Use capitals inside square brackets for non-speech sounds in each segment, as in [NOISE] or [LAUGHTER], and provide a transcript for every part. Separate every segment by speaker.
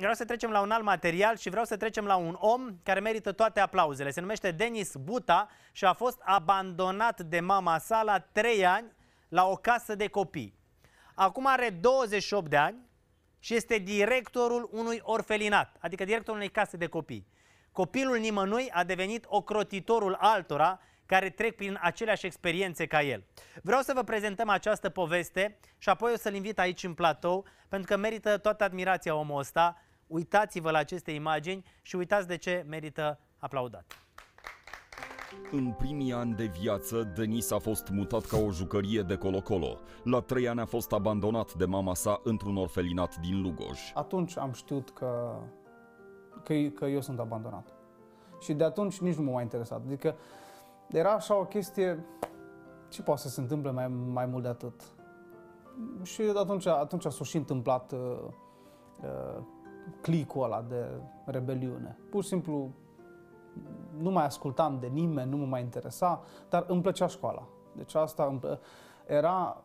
Speaker 1: Vreau să trecem la un alt material și vreau să trecem la un om care merită toate aplauzele. Se numește Denis Buta și a fost abandonat de mama sa la 3 ani la o casă de copii. Acum are 28 de ani și este directorul unui orfelinat, adică directorul unei case de copii. Copilul nimănui a devenit ocrotitorul altora care trec prin aceleași experiențe ca el. Vreau să vă prezentăm această poveste și apoi o să-l invit aici în platou, pentru că merită toată admirația omul ăsta. Uitați-vă la aceste imagini și uitați de ce merită aplaudat.
Speaker 2: În primii ani de viață, Denis a fost mutat ca o jucărie de colo-colo. La trei ani a fost abandonat de mama sa într-un orfelinat din Lugoj.
Speaker 3: Atunci am știut că, că, că eu sunt abandonat. Și de atunci nici nu m-a mai interesat. Adică era așa o chestie, ce poate să se întâmple mai, mai mult de atât? Și atunci, atunci s-a și întâmplat uh, uh, clicul ăla de rebeliune. Pur și simplu nu mai ascultam de nimeni, nu mă mai interesa, dar îmi plăcea școala. Deci asta îmi plă... era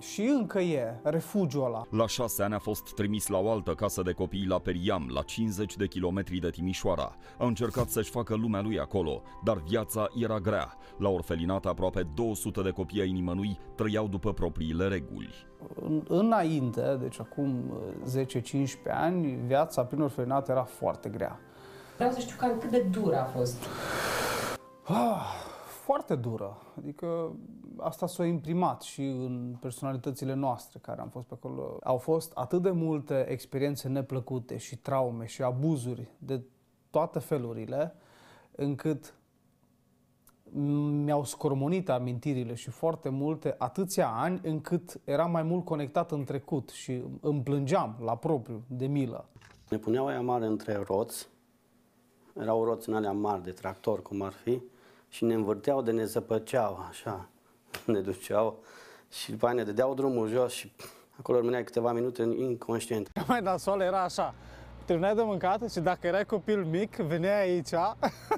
Speaker 3: și încă e refugiul ăla.
Speaker 2: La șase ani a fost trimis la o altă casă de copii la Periam, la 50 de kilometri de Timișoara. A încercat să-și facă lumea lui acolo, dar viața era grea. La orfelinat aproape 200 de copii ai nimănui trăiau după propriile reguli.
Speaker 3: Înainte, deci acum 10-15 ani, viața prin orfelinat era foarte grea.
Speaker 4: Vreau să știu cam cât de dură a fost.
Speaker 3: Ah, foarte dură. Adică asta s-a imprimat și în personalitățile noastre care am fost pe acolo. Au fost atât de multe experiențe neplăcute și traume și abuzuri de toate felurile, încât mi-au scormonit amintirile și foarte multe, atâția ani, încât eram mai mult conectat în trecut și îmi plângeam la propriu, de milă.
Speaker 5: Ne puneau aia mare între roți, erau roți în alea mari de tractor, cum ar fi, și ne învârteau de ne zăpăceau, așa, [LAUGHS] ne duceau și după aia ne dădeau drumul jos și acolo rămâneai câteva minute inconștient.
Speaker 3: Mai nasoală era așa, terminai de mâncat și dacă erai copil mic, veneai aici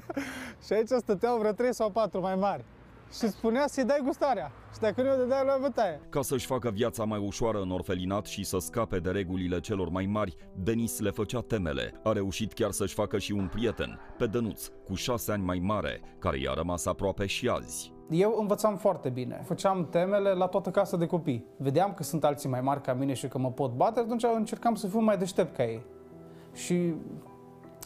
Speaker 3: [LAUGHS] și aici stăteau vreo 3 sau 4 mai mari și spunea să-i dai gustarea. Și dacă nu o dădeai, la bătaie.
Speaker 2: Ca să-și facă viața mai ușoară în orfelinat și să scape de regulile celor mai mari, Denis le făcea temele. A reușit chiar să-și facă și un prieten, pe Dănuț, cu șase ani mai mare, care i-a rămas aproape și azi.
Speaker 3: Eu învățam foarte bine. Făceam temele la toată casa de copii. Vedeam că sunt alții mai mari ca mine și că mă pot bate, atunci încercam să fiu mai deștept ca ei. Și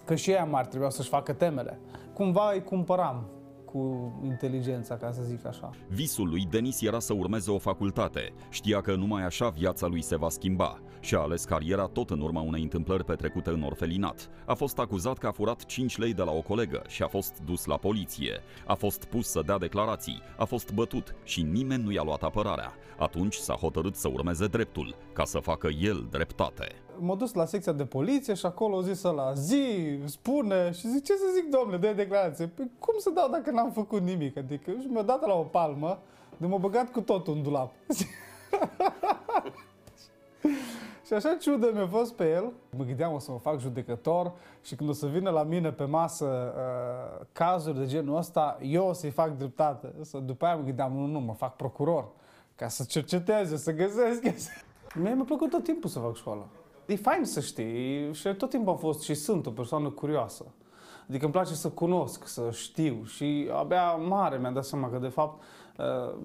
Speaker 3: că și ei mari trebuiau să-și facă temele. Cumva îi cumpăram cu inteligența, ca să zic așa.
Speaker 2: Visul lui Denis era să urmeze o facultate. Știa că numai așa viața lui se va schimba și a ales cariera tot în urma unei întâmplări petrecute în orfelinat. A fost acuzat că a furat 5 lei de la o colegă și a fost dus la poliție. A fost pus să dea declarații, a fost bătut și nimeni nu i-a luat apărarea. Atunci s-a hotărât să urmeze dreptul, ca să facă el dreptate
Speaker 3: m-a dus la secția de poliție și acolo a zis la zi, spune și zic, ce să zic, domnule, de declarație? Păi cum să dau dacă n-am făcut nimic? Adică și mi-a dat la o palmă de m-a băgat cu totul în dulap. [LAUGHS] și așa ciudă mi-a fost pe el. Mă gândeam o să mă fac judecător și când o să vină la mine pe masă uh, cazuri de genul ăsta, eu o să-i fac dreptate. Să, după aia mă gândeam, nu, nu, mă fac procuror ca să cerceteze, să găsesc. [LAUGHS] Mie mi-a plăcut tot timpul să fac școală. E fain să știi și tot timpul am fost și sunt o persoană curioasă. Adică îmi place să cunosc, să știu și abia mare mi-am dat seama că de fapt uh,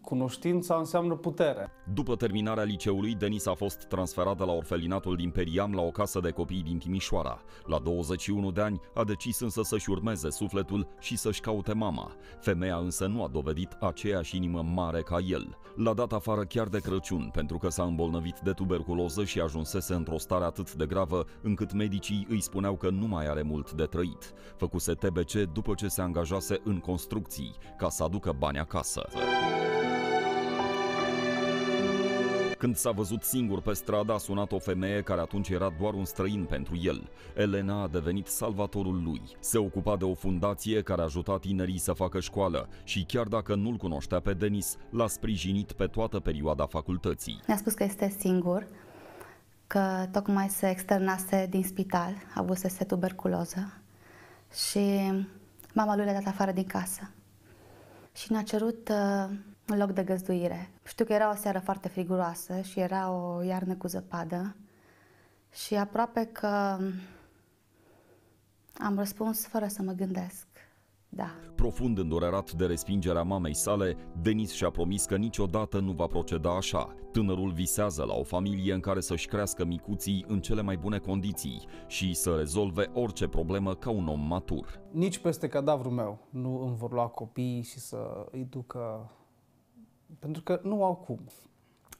Speaker 3: cunoștința înseamnă putere.
Speaker 2: După terminarea liceului, Denis a fost transferat de la orfelinatul din Periam la o casă de copii din Timișoara. La 21 de ani a decis însă să-și urmeze sufletul și să-și caute mama. Femeia însă nu a dovedit aceeași inimă mare ca el. L-a dat afară chiar de Crăciun pentru că s-a îmbolnăvit de tuberculoză și ajunsese într-o stare atât de gravă încât medicii îi spuneau că nu mai are mult de trăit. Făcuse TBC după ce se angajase în construcții ca să aducă bani acasă. Când s-a văzut singur pe stradă, a sunat o femeie care atunci era doar un străin pentru el. Elena a devenit salvatorul lui. Se ocupa de o fundație care ajuta tinerii să facă școală și chiar dacă nu-l cunoștea pe Denis, l-a sprijinit pe toată perioada facultății.
Speaker 6: Ne-a spus că este singur, că tocmai se externase din spital, avusese tuberculoză și mama lui l-a dat afară din casă. Și ne-a cerut uh, un loc de găzduire. Știu că era o seară foarte friguroasă și era o iarnă cu zăpadă Și aproape că am răspuns fără să mă gândesc. Da.
Speaker 2: Profund îndurerat de respingerea mamei sale, Denis și-a promis că niciodată nu va proceda așa. Tânărul visează la o familie în care să-și crească micuții în cele mai bune condiții și să rezolve orice problemă ca un om matur.
Speaker 3: Nici peste cadavrul meu nu îmi vor lua copiii și să îi ducă... Pentru că nu au cum.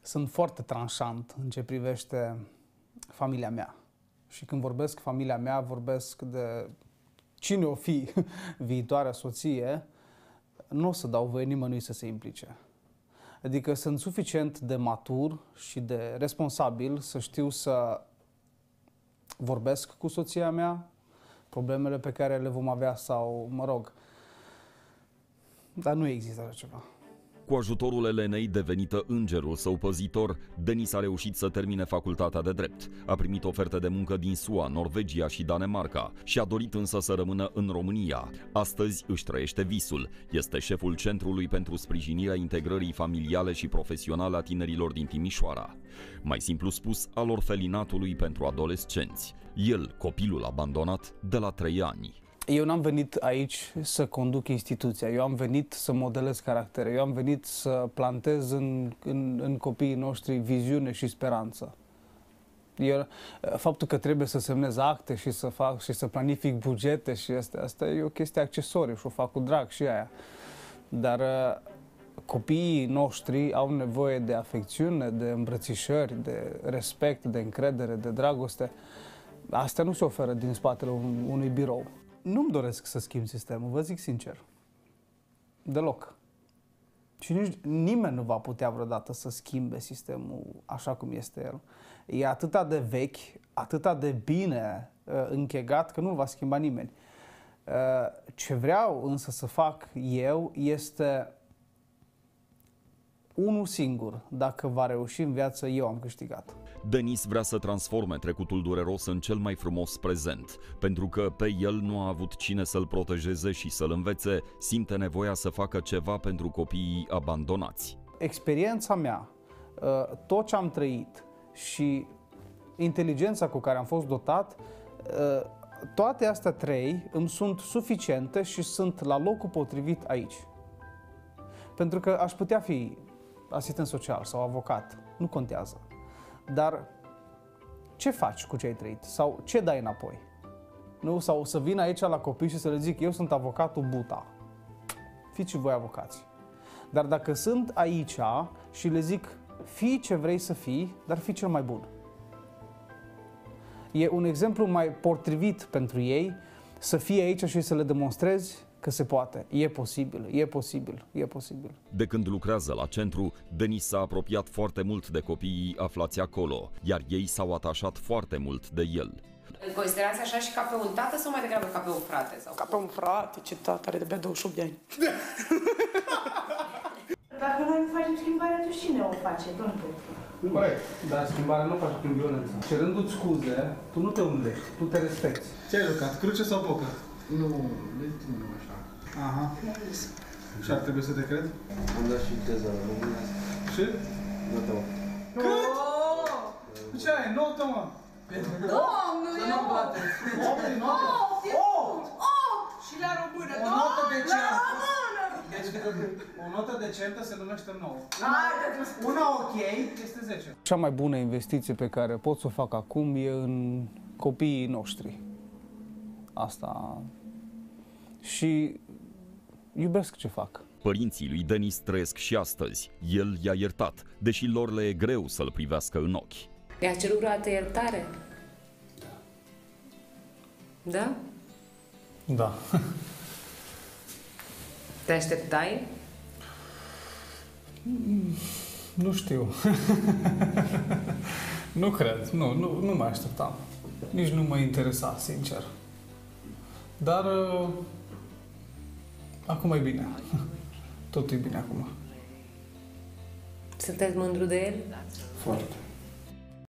Speaker 3: Sunt foarte tranșant în ce privește familia mea. Și când vorbesc familia mea, vorbesc de cine o fi [LAUGHS] viitoarea soție, nu o să dau voie nimănui să se implice. Adică sunt suficient de matur și de responsabil să știu să vorbesc cu soția mea, problemele pe care le vom avea sau, mă rog, dar nu există așa ceva.
Speaker 2: Cu ajutorul Elenei, devenită îngerul său păzitor, Denis a reușit să termine facultatea de drept. A primit oferte de muncă din SUA, Norvegia și Danemarca și a dorit însă să rămână în România. Astăzi își trăiește visul. Este șeful Centrului pentru sprijinirea integrării familiale și profesionale a tinerilor din Timișoara. Mai simplu spus, al orfelinatului pentru adolescenți. El, copilul abandonat de la 3 ani.
Speaker 3: Eu n-am venit aici să conduc instituția, eu am venit să modelez caractere, eu am venit să plantez în, în, în copiii noștri viziune și speranță. Eu, faptul că trebuie să semnez acte și să fac și să planific bugete și asta, asta e o chestie accesoriu și o fac cu drag și aia. Dar uh, copiii noștri au nevoie de afecțiune, de îmbrățișări, de respect, de încredere, de dragoste. Astea nu se oferă din spatele unui birou nu-mi doresc să schimb sistemul, vă zic sincer. Deloc. Și nici nimeni nu va putea vreodată să schimbe sistemul așa cum este el. E atâta de vechi, atâta de bine uh, închegat că nu va schimba nimeni. Uh, ce vreau însă să fac eu este unul singur. Dacă va reuși în viață, eu am câștigat.
Speaker 2: Denis vrea să transforme trecutul dureros în cel mai frumos prezent. Pentru că pe el nu a avut cine să-l protejeze și să-l învețe, simte nevoia să facă ceva pentru copiii abandonați.
Speaker 3: Experiența mea, uh, tot ce am trăit și inteligența cu care am fost dotat, uh, toate astea trei îmi sunt suficiente și sunt la locul potrivit aici. Pentru că aș putea fi asistent social sau avocat, nu contează. Dar ce faci cu ce ai trăit? Sau ce dai înapoi? Nu? Sau să vin aici la copii și să le zic, eu sunt avocatul Buta. Fiți și voi avocați. Dar dacă sunt aici și le zic, fii ce vrei să fii, dar fii cel mai bun. E un exemplu mai potrivit pentru ei să fie aici și să le demonstrezi că se poate. E posibil, e posibil, e posibil.
Speaker 2: De când lucrează la centru, Denis s-a apropiat foarte mult de copiii aflați acolo, iar ei s-au atașat foarte mult de el.
Speaker 4: Îl considerați așa și ca pe un tată sau mai degrabă ca pe un frate? Sau
Speaker 7: ca pe un frate, ce tată are de bea 28 de ani. [LAUGHS]
Speaker 8: Dacă noi nu facem schimbarea, atunci cine o face, domnul
Speaker 3: Corect, dar schimbarea nu faci prin violență. Cerându-ți scuze, tu nu te umblești, tu te respecti. Ce ai jucat, cruce sau poker?
Speaker 9: Nu, le nu așa.
Speaker 3: Aha. Și ar trebui să te cred?
Speaker 9: Am dat și teza la românească.
Speaker 3: Și?
Speaker 9: Notă
Speaker 3: Cât? Ce ai? Notă, mă!
Speaker 8: Doamne,
Speaker 3: Să nu bate. 8 din notă? 8!
Speaker 8: Și la română,
Speaker 3: O notă
Speaker 8: la
Speaker 3: decentă.
Speaker 8: română!
Speaker 3: Deci o notă decentă se numește 9.
Speaker 8: Haideți,
Speaker 3: Una ok este 10. Cea mai bună investiție pe care pot să o fac acum e în copiii noștri. Asta și iubesc ce fac.
Speaker 2: Părinții lui Denis trăiesc și astăzi. El i-a iertat, deși lor le e greu să-l privească în ochi.
Speaker 4: I-a cerut vreodată iertare? Da?
Speaker 3: Da. [LAUGHS]
Speaker 4: Te așteptai?
Speaker 3: Nu știu. [LAUGHS] nu cred. Nu, nu, nu mă așteptam. Nici nu mă interesa, sincer. Dar uh, acum e bine. [LAUGHS] Tot e bine acum.
Speaker 4: Sunteți mândru de el?
Speaker 3: Foarte.